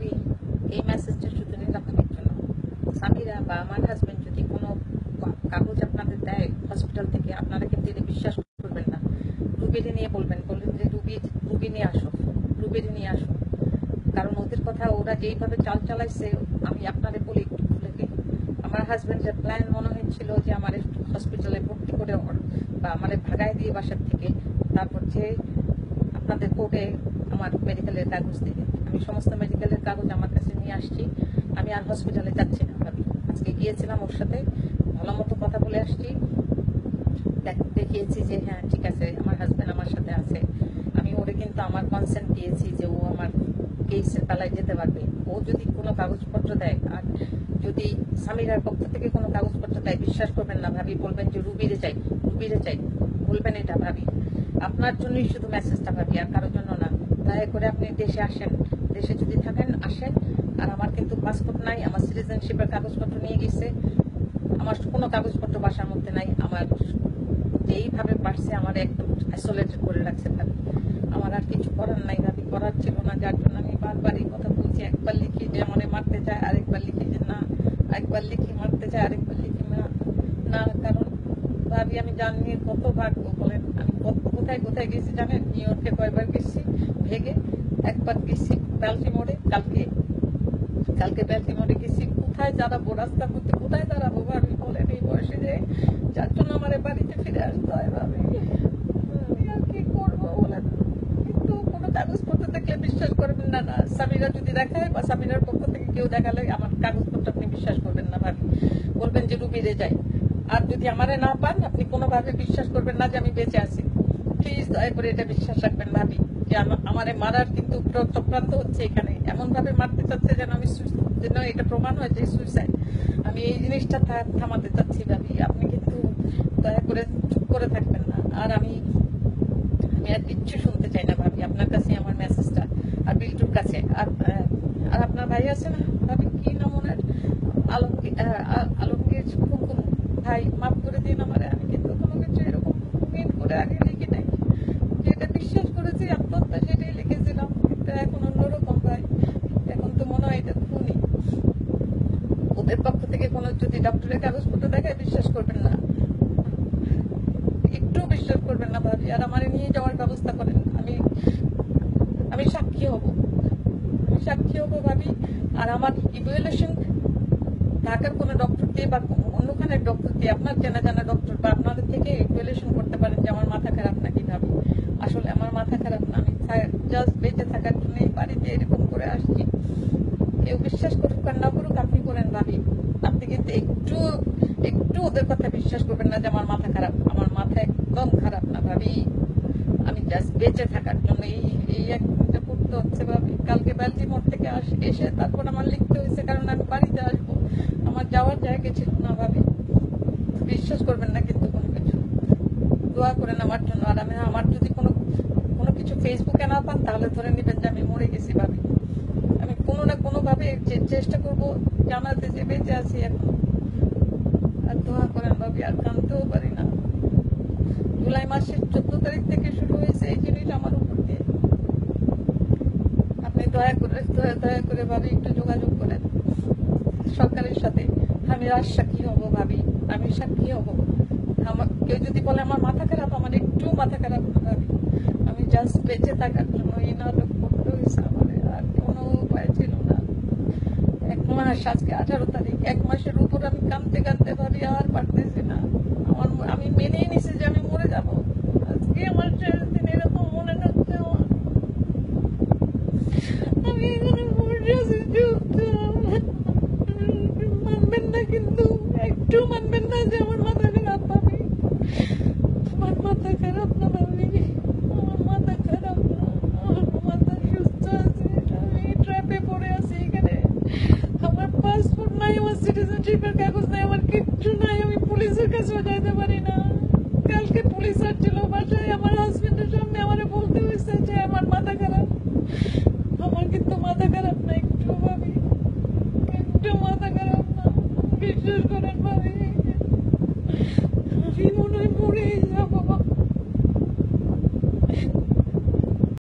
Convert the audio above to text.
ভাবি এই মেসেজটা শুধু নিরাপদের জন্য স্বামীরা বা আমার হাজবেন্ড যদি কোনো কাগজ আপনাদের দেয় হসপিটাল থেকে, আপনারা কিন্তু এটা বিশ্বাস করবেন না। রুবিরে নিয়ে বলবেন বলবেন যে রুবি রুবি নিয়ে আসো রুবিরে নিয়ে আসো। কারণ ওদের কথা ওরা যেইভাবে চাল চালাইছে, আমি আপনাদের বলি একটু খুলে দিই আমার হাজবেন্ডের প্ল্যান মনে হয়েছিল যে, আমার হসপিটালে ভর্তি করে বা আমার ভাগায় দিয়ে বাসার থেকে, তারপর যে আপনাদের কোর্টে আমার মেডিকেলের কাগজ আমি সমস্ত মেডিকেলের কাগজ আমার কাছে নিয়ে আসছি। আমি আর হসপিটালে যাচ্ছি না। ভাবি আজকে গিয়েছিলাম ওর সাথে, ভালো মতো কথা বলে আসছি। দেখিয়েছি যে হ্যাঁ ঠিক আছে, আমার হাজব্যান্ড আমার সাথে আছে। আমি ওরে কিন্তু আমার কনসেন্ট দিয়েছি যে ও আমার কেসের বেলায় যেতে পারবে। ও যদি কোনো কাগজপত্র দেয়, আর যদি স্বামীরার পক্ষ থেকে কোনো কাগজপত্র দেয়, বিশ্বাস করবেন না, ভাবি বলবেন যে রুবিরে চাই রুবিরে চাই। বলবেন এটা, ভাবি। আপনার জন্যই শুধু মেসেজটা ভাবি, আর কারোর জন্য না। দয়া করে আপনি দেশে আসেন। দেশে যদি থাকেন, আসেন। আর আমার কিন্তু পাসপোর্ট নাই, আমার সিটিজেনশিপের কাগজপত্র নিয়ে গেছে। আমার কোনো কাগজপত্র বাসার মধ্যে নাই। আমার যেইভাবে পারছে, আমার একদম আইসোলেটেড করে রাখছে ভাবি। আমার আর কিছু করার নাই ভাবি। করার ছিল না, যার জন্য আমি বারবার এই কথা বলছি। একবার লিখি যে আমারে মারতে চায় আরেকবার লিখি যে না। একবার লিখি মারতে চায় আরেকবার লিখি না। না, কারণ ভাবি, আমি জানি কত ভাগ্য বলেন আমি কোথায় কোথায় গেছি জানেন? নিউ ইয়র্কে কয়বার গেছি, ভেগে। একবার গেছি ব্যালটিমোরে কালকে কালকে ব্যালটিমোরে গেছি। কোথায় দাঁড়াবো রাস্তার মধ্যে কোথায় দাঁড়াবো ভাবি বলেন এই বয়সে যে, যার জন্য আমার বাড়িতে ফিরে আসতে হয় ভাবি। আর কি করব বলেন কিন্তু কোনো কাগজপত্র দেখলে বিশ্বাস করবেন না না। স্বামীরা যদি দেখায় বা স্বামীরার পক্ষ থেকে কেউ দেখালে আমার কাগজপত্র আপনি বিশ্বাস করবেন না ভাবি। বলবেন যে রুবিরে যাই। আর যদি আমারে না পান, আপনি কোনোভাবে বিশ্বাস করবেন না যে আমি বেঁচে আছি। প্লিজ দয়া করে এটা বিশ্বাস রাখবেন ভাবি। যে আমা- আমারে মারার কিন্তু চক্রান্ত হচ্ছে এখানে। এমন ভাবে মারতে চাচ্ছে যেন আমি যেন এটা প্রমাণ হয় যে সুইসাইড আমি এই জিনিসটা থামাতে চাচ্ছি ভাবি। আপনি কিন্তু দয়া করে চুপ করে থাকবেন না। আর আমি আমি আর কিচ্ছু শুনতে চাই না ভাবি। আপনার কাছে আমার মেসেজটা আর বিল্টুর কাছে। আর আর আপনার ভাই আছে না? ভাবি, কি নাম ওনার? আলমগীর আলমগীর ভাই, মাফ করে দিন আমারে। আমি কিন্তু কোনো কিছু এরকম করে আগে লিখি যেটা বিশ্বাস করেছি আত্মহত্যা সেটাই লিখেছিলাম, কিন্তু এখন অন্যরকম ভাই এখন তো মনে হয় এটা খুনি। ওদের পক্ষ থেকে কোনো যদি ডক্টরের কাগজপত্র দেখায়, বিশ্বাস করবেন না। একটু বিশ্বাস করবেন না ভাবি, আর আমার নিয়ে যাওয়ার ব্যবস্থা করেন। আমি আমি সাক্ষী হব। আমি সাক্ষী হব ভাবি, আর আমার ইভ্যালুয়েশন ঢাকার কোনো ডক্টর দিয়ে বা অন্যখানের ডক্টর দিয়ে আপনার চেনা জানা ডক্টর বা আপনাদের থেকে ইভ্যালুয়েশন করতে পারেন যে আমার মাথা খারাপ নাকি ভাবি। আসলে আমার মাথা খারাপ না। আমি জাস্ট বেঁচে থাকার জন্যই বাড়িতে এরকম করে আসছি। কেউ বিশ্বাস করুক আর না করুক, আপনি করেন ভাবি আপনি কিন্তু একটু একটু ওদের কথা বিশ্বাস করবেন না যে আমার মাথা খারাপ। আমার মাথা একদম খারাপ না ভাবি। আমি জাস্ট বেঁচে থাকার জন্য এই এই একটা করতে হচ্ছে ভাবি। কালকে ব্যালটিমোর থেকে আস- এসে তারপর আমার লিখতে হয়েছে, কারণ আমি বাড়িতে আসব। আমার যাওয়ার জায়গা ছিল না ভাবি। বিশ্বাস করবেন না কিন্তু কোনো কিছু। দোয়া করেন আমার জন্য। আর আমি আমার যদি কোনো কোনো কিছু ফেসবুকে না পান, তাহলে ধরে নেবেন যে আমি মরে গেছি ভাবি। আমি কোনো না কোনো ভাবে চেষ্টা করব, জানাতে যে বেঁচে আছি এখন। আর দোয়া করেন ভাবি, আর কানতেও পারি না। জুলাই মাসের চোদ্দ তারিখ থেকে শুরু হয়েছে এই জিনিস আমার উপর দিয়ে। আপনি দয়া করে, দয়া দয়া করে ভাবি, একটু যোগাযোগ করেন। সরকারের সাথে আমি রাজ সাক্ষী হব ভাবি, আমি সাক্ষী হব। আমার, কেউ যদি বলে আমার মাথা খারাপ, আমার একটু মাথা খারাপ ভাবি। আমি জাস্ট বেঁচে থাকার জন্য নাটক করতে হয়েছে আমার আর কোনো উপায় ছিল না। এক মাস, আজকে আঠারো তারিখ, এক মাসের উপর আমি কাঁদতে কাঁদতে ভাবি আর পারতেছি না। আমার আমি মেনেই নিছি যে আমি মরে যাব। আজকে আমার শেষ দিন এরকম মনে হচ্ছে আমি এখানে বসে আছি মানবেন না কিন্তু, একটু মানবেন সিটিজেনশিপের কাগজ নাই, আমার কিচ্ছু নাই, আমি পুলিশের কাছেও যাইতে পারি না। কালকে পুলিশ আসছিল, বাসায় আমার হাজবেন্ডের সামনে আমার বলতে হয়েছে যে, আমার মাথা খারাপ। আমার কিন্তু মাথা খারাপ না, একটু ভাবি। একটু মাথা খারাপ না, বিশ্বাস করেন ভাবি।